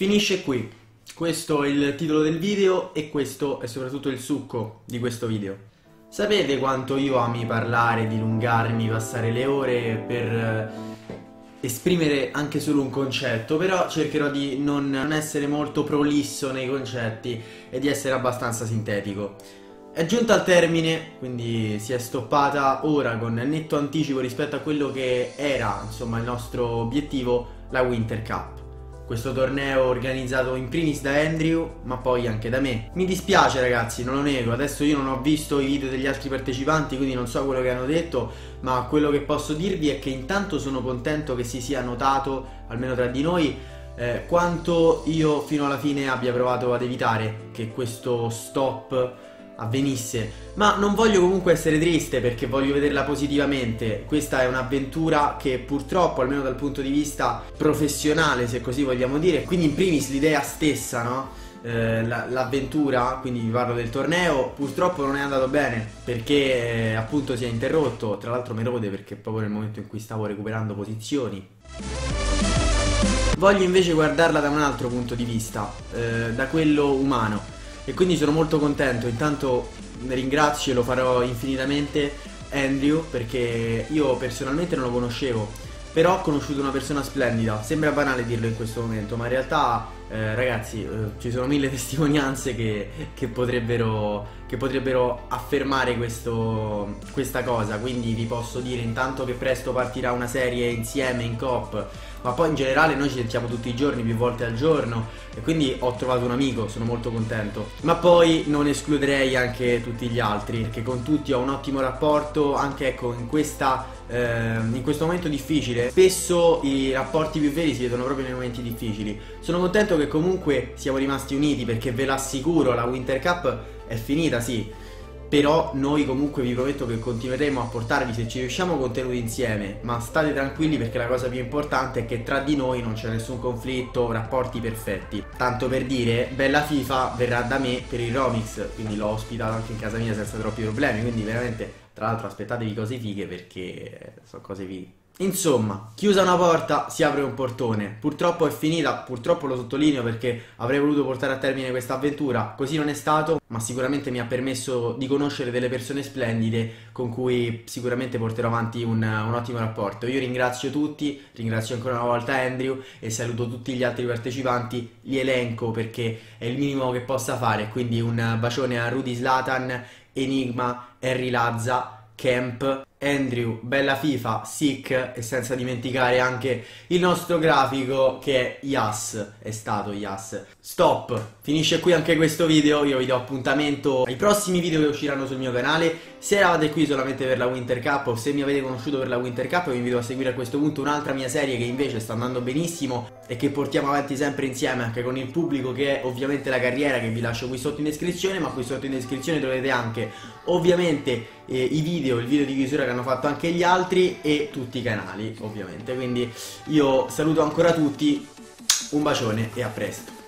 Finisce qui. Questo è il titolo del video e questo è soprattutto il succo di questo video. Sapete quanto io ami parlare, dilungarmi, passare le ore per eh, esprimere anche solo un concetto, però cercherò di non essere molto prolisso nei concetti e di essere abbastanza sintetico. È giunta al termine, quindi si è stoppata ora con netto anticipo rispetto a quello che era, insomma, il nostro obiettivo, la Winter Cup questo torneo organizzato in primis da Andrew, ma poi anche da me. Mi dispiace ragazzi, non lo nego, adesso io non ho visto i video degli altri partecipanti, quindi non so quello che hanno detto, ma quello che posso dirvi è che intanto sono contento che si sia notato, almeno tra di noi, eh, quanto io fino alla fine abbia provato ad evitare che questo stop avvenisse. Ma non voglio comunque essere triste perché voglio vederla positivamente. Questa è un'avventura che purtroppo, almeno dal punto di vista professionale, se così vogliamo dire, quindi in primis l'idea stessa, no? Eh, l'avventura, quindi vi parlo del torneo, purtroppo non è andato bene perché eh, appunto si è interrotto. Tra l'altro mi rode perché proprio nel momento in cui stavo recuperando posizioni. Voglio invece guardarla da un altro punto di vista, eh, da quello umano e quindi sono molto contento. Intanto ringrazio e lo farò infinitamente Andrew perché io personalmente non lo conoscevo. Però ho conosciuto una persona splendida. Sembra banale dirlo in questo momento, ma in realtà, eh, ragazzi, eh, ci sono mille testimonianze che, che, potrebbero, che potrebbero, affermare questo, questa cosa. Quindi vi posso dire intanto che presto partirà una serie insieme in COP ma poi in generale noi ci sentiamo tutti i giorni, più volte al giorno e quindi ho trovato un amico, sono molto contento. Ma poi non escluderei anche tutti gli altri, perché con tutti ho un ottimo rapporto, anche ecco in questa eh, in questo momento difficile spesso i rapporti più veri si vedono proprio nei momenti difficili sono contento che comunque siamo rimasti uniti perché ve l'assicuro la Winter Cup è finita sì però noi comunque vi prometto che continueremo a portarvi se ci riusciamo contenuti insieme, ma state tranquilli perché la cosa più importante è che tra di noi non c'è nessun conflitto, rapporti perfetti. Tanto per dire, Bella FIFA verrà da me per il Romix, quindi l'ho ospitato anche in casa mia senza troppi problemi, quindi veramente, tra l'altro aspettatevi cose fighe perché sono cose fighe. Insomma, chiusa una porta si apre un portone. Purtroppo è finita, purtroppo lo sottolineo perché avrei voluto portare a termine questa avventura, così non è stato, ma sicuramente mi ha permesso di conoscere delle persone splendide con cui sicuramente porterò avanti un, un ottimo rapporto. Io ringrazio tutti, ringrazio ancora una volta Andrew e saluto tutti gli altri partecipanti, li elenco perché è il minimo che possa fare, quindi un bacione a Rudy Slatan, Enigma, Harry Lazza, Camp, Andrew, bella FIFA, Sick e senza dimenticare anche il nostro grafico che è Yas, è stato Yas. Stop, finisce qui anche questo video, io vi do appuntamento ai prossimi video che usciranno sul mio canale. Se eravate qui solamente per la Winter Cup o se mi avete conosciuto per la Winter Cup vi invito a seguire a questo punto un'altra mia serie che invece sta andando benissimo e che portiamo avanti sempre insieme anche con il pubblico che è ovviamente la carriera che vi lascio qui sotto in descrizione ma qui sotto in descrizione trovate anche ovviamente eh, i video, il video di chiusura hanno fatto anche gli altri e tutti i canali ovviamente. Quindi io saluto ancora tutti un bacione e a presto